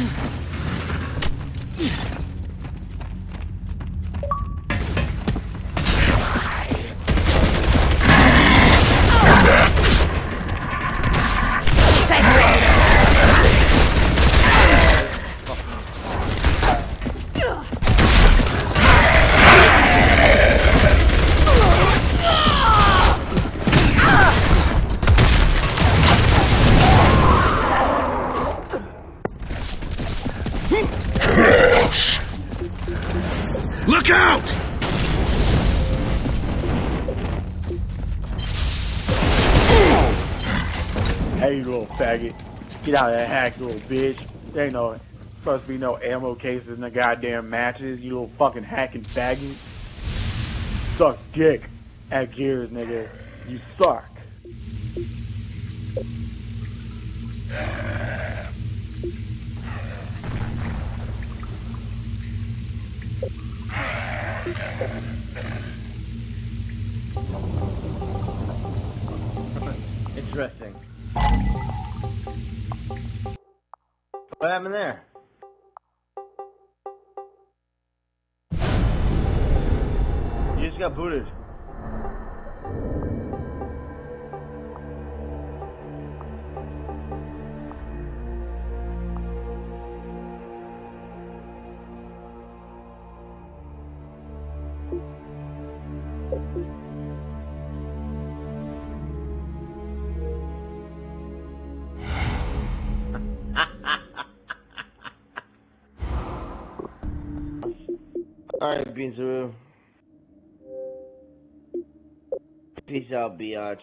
Yeah. Out! Hey, you little faggot. Get out of that hack, you little bitch. There ain't no supposed to be no ammo cases in the goddamn matches, you little fucking hacking faggot. Suck dick at Gears, nigga. You suck. Interesting. What happened there? You just got booted. Alright, Beanzaroo. Peace out, biatch.